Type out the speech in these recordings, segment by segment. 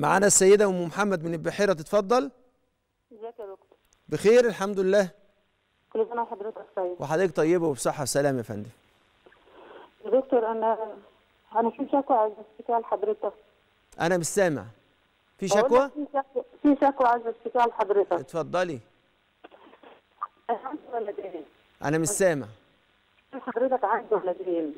معانا السيدة أم محمد من البحيرة تتفضل. ازيك يا دكتور؟ بخير الحمد لله. كل سنة وحضرتك طيب. وحضرتك طيبة وبصحة وسلام يا فندم. يا دكتور أنا أنا في شكوى عايزة اشتكيها لحضرتك. أنا مش سامع. في شكوى؟ في شكوى عايزة اشتكيها لحضرتك. اتفضلي. أنا أنا مش سامع. حضرتك عندي ولدين.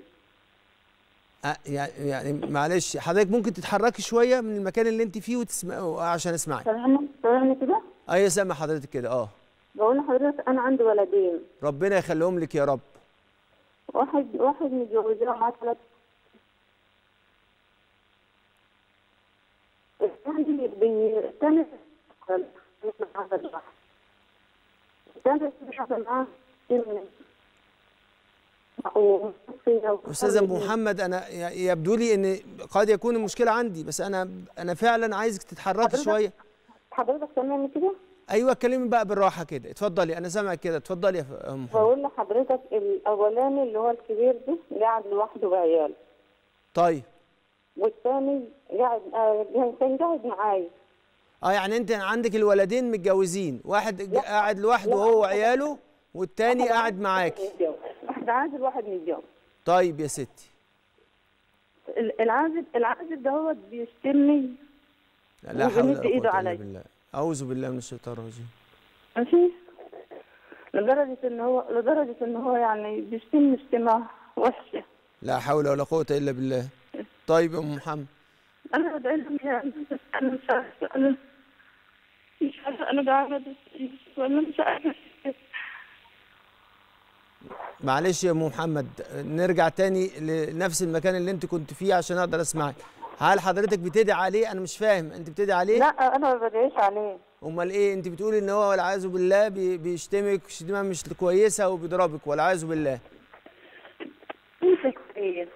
يعني يعني معلش حضرتك ممكن تتحركي شوية من المكان اللي انت فيه وتسمع عشان اسمعك سامعني سامعني كده أيوه سامع حضرتك كده آه بقول لحضرتك أنا عندي ولدين ربنا يخليهم لك يا رب واحد واحد متجوزاه معاه ثلاث بيستمر الثاني بيحصل معاه أستاذة ام محمد أنا يبدو لي إن قد يكون المشكلة عندي بس أنا أنا فعلا عايزك تتحركي شوية. حضرتك سامعني كده؟ أيوه اتكلمي بقى بالراحة كده. اتفضلي أنا سامعك كده. اتفضلي يا أم محمد. بقول لحضرتك الأولاني اللي هو الكبير ده قاعد لوحده بعياله. طيب. والثاني قاعد آه، كان قاعد معايا. آه يعني أنت عندك الولدين متجوزين. واحد قاعد لوحده هو وعياله والتاني قاعد معاكي واحد عازل واحد متجوز طيب يا ستي. ال- العازل العازل ده هو بيشتمني لا لا حول ولا إلا عليا. بالله. أعوذ بالله من الشيطان الرجيم. ماشي؟ لدرجة إن هو لدرجة إن هو يعني بيشتمني شتيمة وحشة. لا حول ولا قوة إلا بالله. طيب يا أم محمد. أنا بدعي لهم يعني أنا مش عارفة أنا مش عارفة أنا قاعدة ولا مش عارفة. معلش يا ام محمد نرجع تاني لنفس المكان اللي أنت كنت فيه عشان أقدر اسمعك هل حضرتك بتدعي عليه؟ أنا مش فاهم أنت بتدعي عليه؟ لا أنا ما بدعيش عليه. أمال إيه؟ أنت بتقولي إن هو والعياذ بالله بي- بيشتمك شتيمة مش كويسة وبيضربك والعياذ بالله. بيمسك فيا.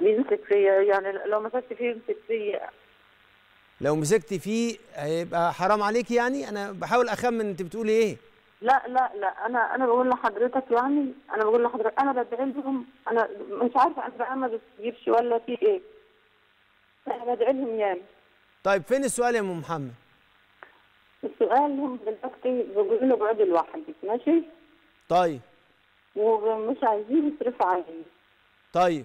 بيمسك فيا يعني لو مسكت فيه يمسك فيا. لو مسكت فيه هيبقى حرام عليك يعني؟ أنا بحاول أخمن أنت بتقولي إيه. لا لا لا أنا أنا بقول لحضرتك يعني أنا بقول لحضرتك أنا بدعي لهم. أنا مش عارفة أنا بقى ما بتجيبش ولا في إيه. أنا بدعي لهم يعني. طيب فين السؤال يا أم محمد؟ السؤال هم دلوقتي بيقولوا له اقعدي لوحدك ماشي؟ طيب. ومش عايزين يصرفوا علي. طيب.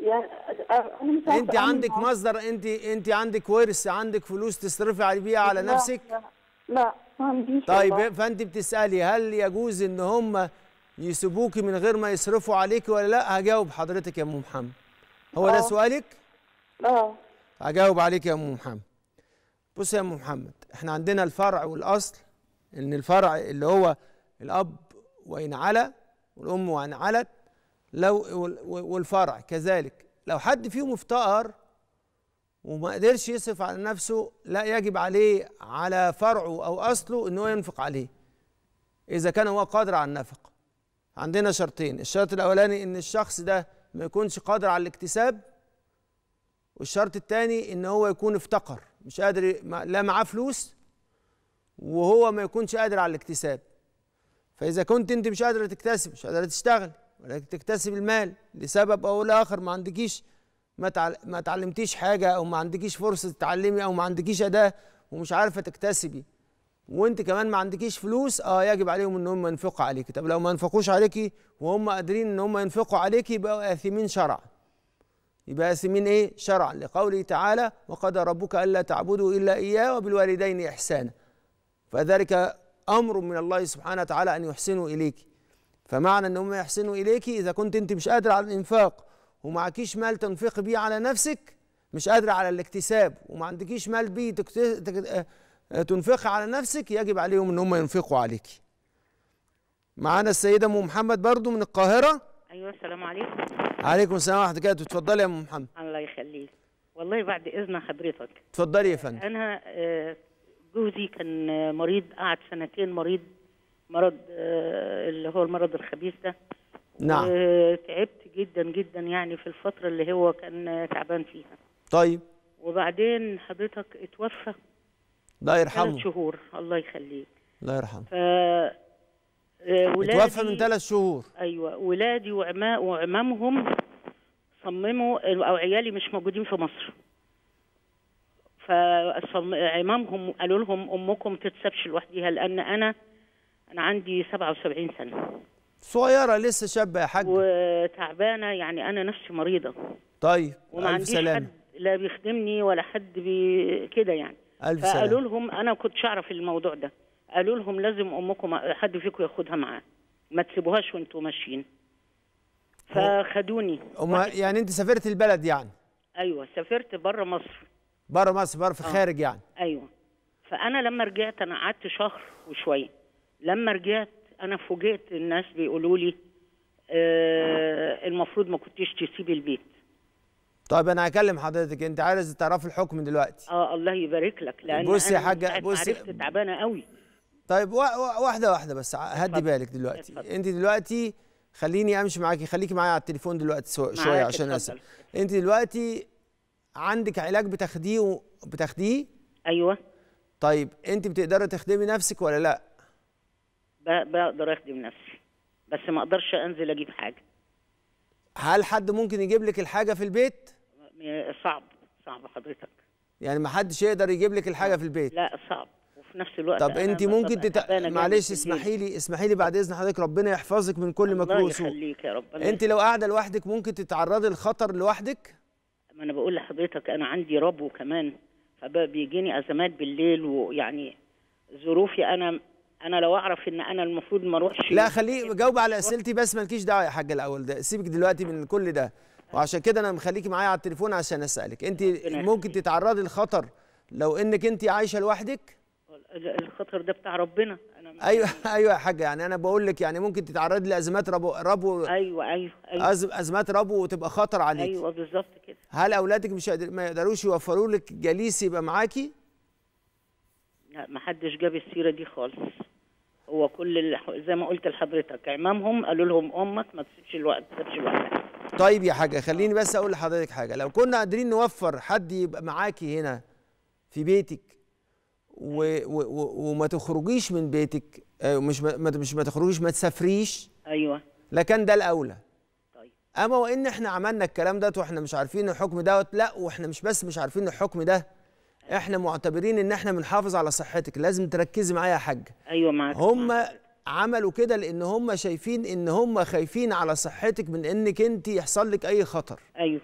يعني أنا مش أنت عندك. مصدر أنت أنت عندك ورث عندك فلوس تصرفي على بيها على لا، نفسك؟ لا, لا. ما عنديش. طيب فأنت بتسألي هل يجوز إن هم يسيبوكي من غير ما يصرفوا عليكي ولا لا؟ هجاوب حضرتك يا ام محمد. هو ده آه. سؤالك؟ آه. هجاوب عليك يا ام محمد. بص يا ام محمد إحنا عندنا الفرع والأصل إن الفرع اللي هو الأب وإن علا والأم وإن علت لو وال- والفرع كذلك. لو حد فيهم افتقر وما قدرش يصرف على نفسه لا يجب عليه على فرعه أو أصله ان هو ينفق عليه. إذا كان هو قادر على النفقه عندنا شرطين الشرط الأولاني إن الشخص ده ما يكونش قادر على الاكتساب والشرط الثاني إن هو يكون افتقر مش قادر لا معاه فلوس وهو ما يكونش قادر على الاكتساب. فإذا كنت أنت مش قادره تكتسب مش قادره تشتغل ولا تكتسب المال لسبب أو لآخر ما عندكيش ما تعل... ما تعلمتيش حاجة أو ما عندكيش فرصة تتعلمي أو ما عندكيش أداة ومش عارفة تكتسبي وأنت كمان ما عندكيش فلوس آه يجب عليهم إن هم ينفقوا عليكي طب لو ما ينفقوش عليكي وهم قادرين إن هم ينفقوا عليكي يبقوا آثمين شرعا. يبقى آثمين إيه؟ شرعا. لقوله تعالى وقضى ربك ألا تعبدوا إلا إياه وبالوالدين إحسانا. فذلك أمر من الله سبحانه وتعالى أن يحسنوا اليك. فمعنى إن هم يحسنوا اليك إذا كنت أنت مش قادر على الإنفاق ومعكيش مال تنفقي بيه على نفسك مش قادره على الاكتساب وما عندكيش مال بيه. تك... آه، تنفقي على نفسك يجب عليهم إن هم ينفقوا عليك. معانا السيدة أم محمد برضو من القاهرة. أيوه السلام عليكم. عليكم السلام ورحمة الله. وبركاته اتفضلي يا أم محمد. الله يخليك. والله بعد إذن حضرتك. اتفضلي يا فندم. أنا آه، جوزي كان آه، مريض قعد سنتين مريض مرض آه، اللي هو المرض الخبيث ده. نعم. تعبت جدا جدا يعني في الفترة اللي هو كان آه، تعبان فيها. طيب. وبعدين حضرتك اتوفى الله ثلاث يرحمه شهور الله يخليك. الله يرحمه. ف آه، ولادي اتوفى من ثلاث شهور. أيوه ولادي وعما وعمامهم صمموا أو عيالي مش موجودين في مصر. فعمامهم قالوا لهم أمكم ما تتسابش لوحديها لأن أنا أنا عندي 77 سنة. صغيرة لسه شابة يا حاج؟ وتعبانة يعني أنا نفسي مريضة. طيب وما ألف سلامة. حد لا بيخدمني ولا حد بي كده يعني. ألف فقالوا سلامة. لهم أنا ما كنتش أعرف الموضوع ده. قالوا لهم لازم أمكم حد فيكم ياخدها معاه. ما تسيبوهاش وأنتوا ماشيين. فخدوني. وما يعني أنت سافرت البلد يعني؟ أيوه سافرت بره مصر. بره مصر بره في آه. الخارج يعني. أيوه. فأنا لما رجعت أنا قعدت شهر وشوية. لما رجعت أنا فوجئت الناس بيقولوا لي آه المفروض ما كنتيش تسيبي البيت. طيب أنا هكلم حضرتك أنت عايز تعرفي الحكم دلوقتي. آه الله يبارك لك لأن بصي يا ما بصي- تعبانة قوي. طيب وا- وا- واحدة واحدة بس هدي. بالك دلوقتي. اتفضل. أنت دلوقتي خليني أمشي معاكي خليكي معايا على التليفون دلوقتي شوية عشان. أسأل. أنت دلوقتي عندك علاج بتاخديه بتاخديه؟ أيوه. طيب أنت بتقدري تخدمي نفسك ولا لأ؟ بقدر أخدم نفسي. بس ما أقدرش أنزل أجيب حاجة. هل حد ممكن يجيب لك الحاجة في البيت؟ صعب صعب حضرتك. يعني ما حدش يقدر يجيب لك الحاجة في البيت. لا صعب. وفي نفس الوقت طب أنت ممكن تت... معلش. اسمحي لي اسمحي لي بعد إذن حضرتك ربنا يحفظك من كل مكروه الله يخليك يا رب أنت لو قاعدة لوحدك ممكن تتعرضي للخطر لوحدك؟ ما أنا بقول لحضرتك أنا عندي ربو كمان فبيجيني أزمات بالليل ويعني ظروفي أنا أنا لو أعرف إن أنا المفروض ما أروحش لا خليه جاوب على أسئلتي بس مالكيش دعوة يا حاجة الأول. ده سيبك دلوقتي من كل ده. وعشان كده أنا مخليكي معايا على التليفون عشان أسألك. أنت ممكن تتعرضي للخطر لو إنك أنت عايشة لوحدك؟ ال- الخطر ده بتاع ربنا. أنا أيوه أيوه يا حاجة يعني أنا بقول لك يعني ممكن تتعرضي لأزمات ربو ربو أيوه أيوه أز- أزمات ربو وتبقى خطر عليك أيوه بالظبط كده. هل أولادك مش ما يقدروش يوفروا لك جليس يبقى معاكي؟ لا ما حدش جاب السيرة دي خالص. هو كل اللي زي ما قلت لحضرتك عمامهم قالوا لهم أمك ما تسيبش الوقت ما تسيبش الوقت. طيب يا حاجة خليني بس أقول لحضرتك حاجة. لو كنا قادرين نوفر حد يبقى معاكي هنا في بيتك و و و وما تخرجيش من بيتك آه، مش ما مش ما تخرجيش ما تسافريش أيوه. لكان ده الأولى. طيب. أما وإن إحنا عملنا الكلام ده وإحنا مش عارفين الحكم دوت لا وإحنا مش بس مش عارفين الحكم ده إحنا معتبرين ان إحنا بنحافظ على صحتك لازم تركزي معايا يا حاج. أيوه معاك. هم معاك. عملوا كده لأن هم شايفين إن هم خايفين على صحتك من إنك انت يحصل لك أي خطر. أيوه.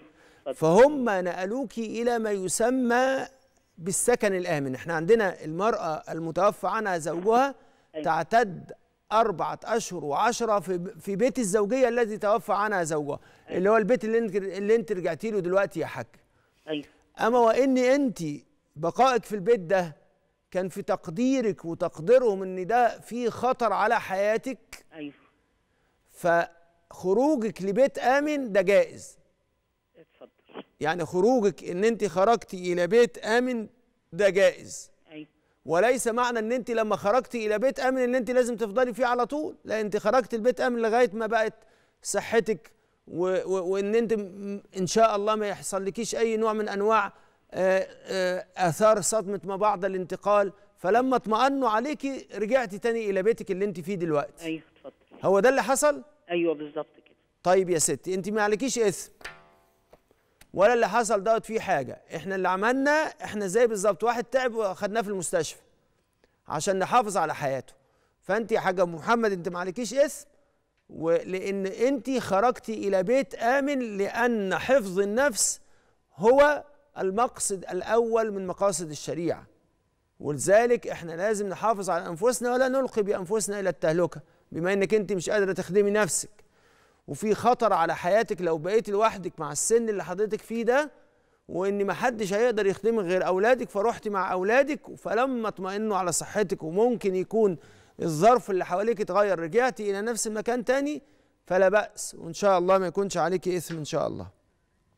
فهم نقلوكي إلى ما يسمى بالسكن الآمن. إحنا عندنا المرأة المتوفى عنها زوجها أيوة. تعتد أربعة أشهر وعشرة في في بيت الزوجية الذي توفى عنها زوجها اللي هو البيت اللي انت اللي انت رجعتي له دلوقتي يا حاج. أيوه. أما وإن أنت بقائك في البيت ده كان في تقديرك وتقديرهم إن ده فيه خطر على حياتك؟ أيوه. فخروجك لبيت آمن ده جائز. اتفضل. يعني خروجك إن أنت خرجتي إلى بيت آمن ده جائز. أيوه. وليس معنى إن أنت لما خرجتي إلى بيت آمن إن أنت لازم تفضلي فيه على طول. لا أنت خرجت البيت آمن لغاية ما بقت صحتك و و وإن أنت إن شاء الله ما يحصل لكيش أي نوع من أنواع آثار صدمة ما بعد الانتقال فلما اطمأنوا عليكي رجعتي تاني إلى بيتك اللي انت فيه دلوقتي. أيوه اتفضل. هو ده اللي حصل؟ أيوه بالظبط كده. طيب يا ستي انت ما عليكيش إثم. ولا اللي حصل دوت فيه حاجة. إحنا اللي عملنا إحنا زي بالظبط واحد تعب وأخدناه في المستشفى عشان نحافظ على حياته. فانت يا حاجة محمد انت ما عليكيش إثم ولأن انت خرجتي إلى بيت آمن لأن حفظ النفس هو المقصد الأول من مقاصد الشريعة. ولذلك إحنا لازم نحافظ على أنفسنا ولا نلقي بأنفسنا إلى التهلكة بما إنك أنت مش قادرة تخدمي نفسك. وفي خطر على حياتك لو بقيت لوحدك مع السن اللي حضرتك فيه ده وإن ما حدش هيقدر يخدمك غير أولادك فرحتي مع أولادك فلما اطمئنوا على صحتك وممكن يكون الظرف اللي حواليك اتغير رجعتي إلى نفس المكان تاني فلا بأس. وإن شاء الله ما يكونش عليك إثم إن شاء الله.